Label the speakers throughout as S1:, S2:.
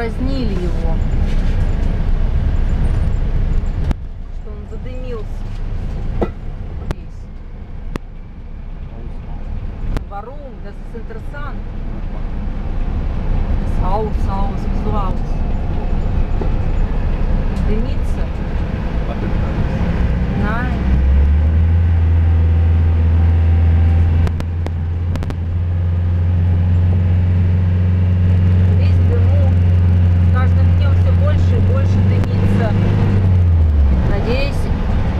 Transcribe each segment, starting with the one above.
S1: раздразнили его. Что он задымился. Варум, да центрсан. Саус, саус, визуаус. Дымит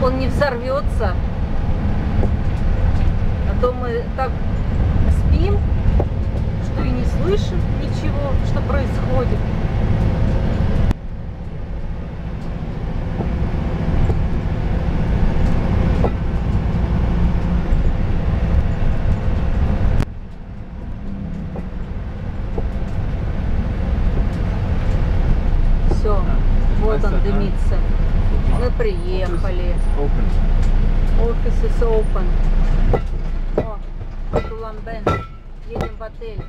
S1: он не взорвется. А то мы так спим, что и не слышим ничего, что происходит. Все, вот он дымится. Мы приехали. Офис is open. О, Туланбен. Едем в отель.